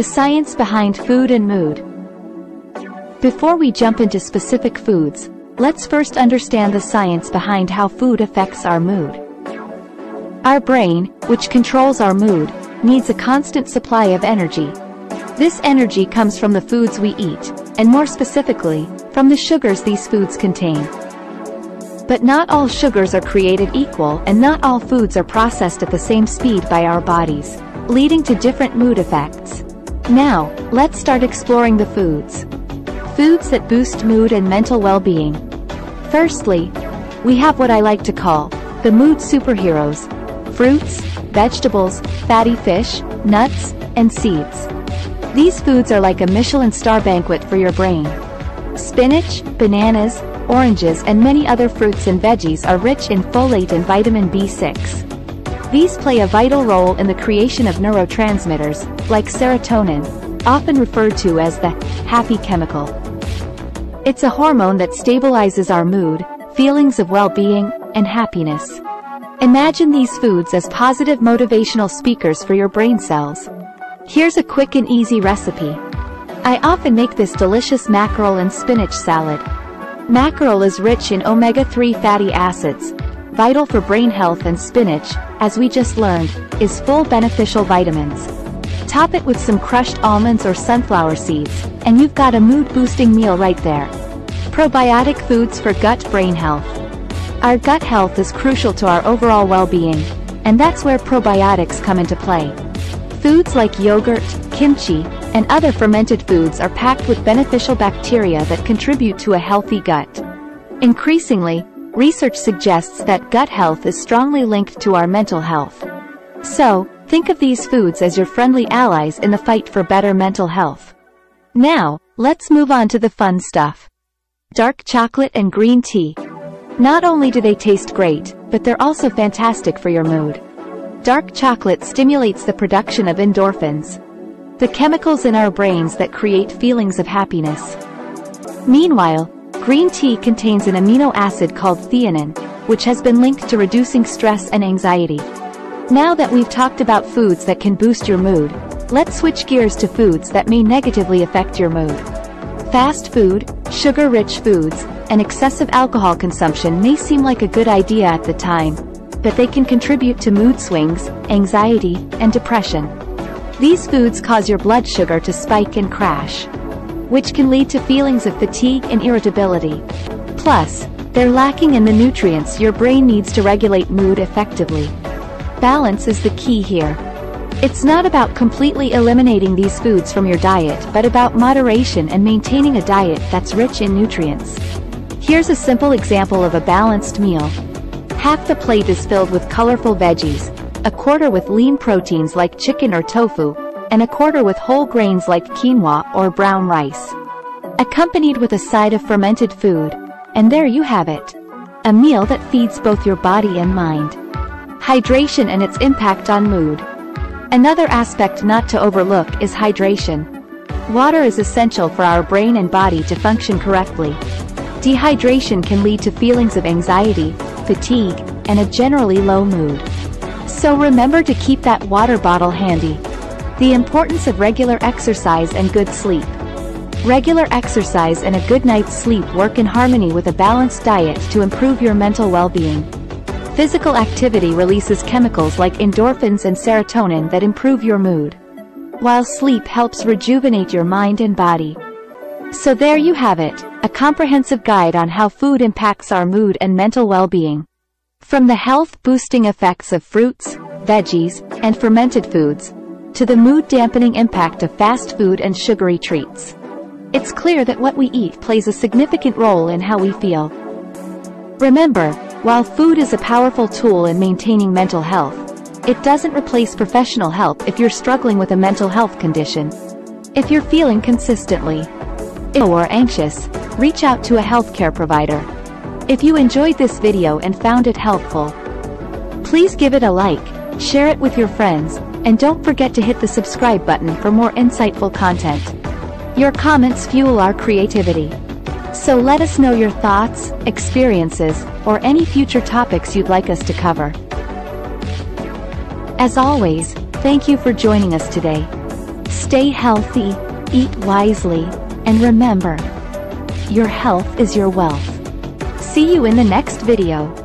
The science behind food and mood. Before we jump into specific foods, let's first understand the science behind how food affects our mood. Our brain, which controls our mood, needs a constant supply of energy. This energy comes from the foods we eat, and more specifically, from the sugars these foods contain. But not all sugars are created equal and not all foods are processed at the same speed by our bodies, leading to different mood effects. Now, let's start exploring the foods. Foods that boost mood and mental well-being. Firstly, we have what I like to call the mood superheroes. Fruits, vegetables, fatty fish, nuts, and seeds. These foods are like a Michelin star banquet for your brain. Spinach, bananas, oranges and many other fruits and veggies are rich in folate and vitamin B6. These play a vital role in the creation of neurotransmitters, like serotonin, often referred to as the happy chemical. It's a hormone that stabilizes our mood, feelings of well-being, and happiness. Imagine these foods as positive motivational speakers for your brain cells. Here's a quick and easy recipe. I often make this delicious mackerel and spinach salad. Mackerel is rich in omega-3 fatty acids, vital for brain health and spinach, as we just learned, is full beneficial vitamins. Top it with some crushed almonds or sunflower seeds, and you've got a mood-boosting meal right there. Probiotic foods for gut-brain health. Our gut health is crucial to our overall well-being, and that's where probiotics come into play. Foods like yogurt, kimchi, and other fermented foods are packed with beneficial bacteria that contribute to a healthy gut. Increasingly, research suggests that gut health is strongly linked to our mental health. So, think of these foods as your friendly allies in the fight for better mental health. Now, let's move on to the fun stuff. Dark chocolate and green tea. Not only do they taste great, but they're also fantastic for your mood. Dark chocolate stimulates the production of endorphins, the chemicals in our brains that create feelings of happiness. Meanwhile, green tea contains an amino acid called theanine, which has been linked to reducing stress and anxiety. Now that we've talked about foods that can boost your mood, let's switch gears to foods that may negatively affect your mood. Fast food, sugar-rich foods, and excessive alcohol consumption may seem like a good idea at the time, but they can contribute to mood swings, anxiety, and depression. These foods cause your blood sugar to spike and crash, which can lead to feelings of fatigue and irritability. Plus, they're lacking in the nutrients your brain needs to regulate mood effectively. Balance is the key here. It's not about completely eliminating these foods from your diet but about moderation and maintaining a diet that's rich in nutrients. Here's a simple example of a balanced meal. Half the plate is filled with colorful veggies, a quarter with lean proteins like chicken or tofu, and a quarter with whole grains like quinoa or brown rice. Accompanied with a side of fermented food, and there you have it. A meal that feeds both your body and mind. Hydration and its impact on mood. Another aspect not to overlook is hydration. Water is essential for our brain and body to function correctly. Dehydration can lead to feelings of anxiety, fatigue, and a generally low mood. So remember to keep that water bottle handy. The importance of regular exercise and good sleep. Regular exercise and a good night's sleep work in harmony with a balanced diet to improve your mental well-being. Physical activity releases chemicals like endorphins and serotonin that improve your mood. While sleep helps rejuvenate your mind and body. So there you have it, a comprehensive guide on how food impacts our mood and mental well-being. From the health-boosting effects of fruits, veggies, and fermented foods, to the mood-dampening impact of fast food and sugary treats. It's clear that what we eat plays a significant role in how we feel. Remember, while food is a powerful tool in maintaining mental health, it doesn't replace professional help if you're struggling with a mental health condition. If you're feeling consistently ill or anxious, reach out to a healthcare provider. If you enjoyed this video and found it helpful, please give it a like, share it with your friends, and don't forget to hit the subscribe button for more insightful content. Your comments fuel our creativity. So let us know your thoughts, experiences, or any future topics you'd like us to cover. As always, thank you for joining us today. Stay healthy, eat wisely, and remember, your health is your wealth. See you in the next video.